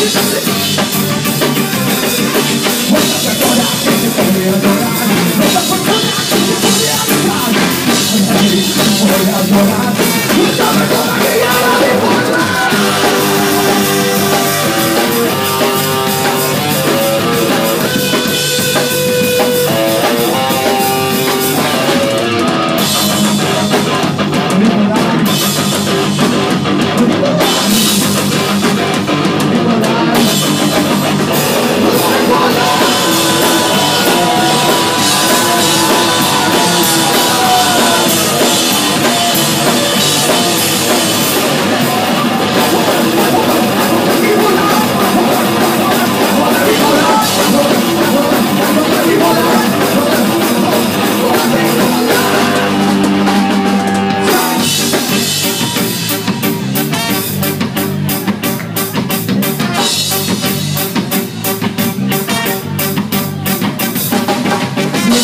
Let's go.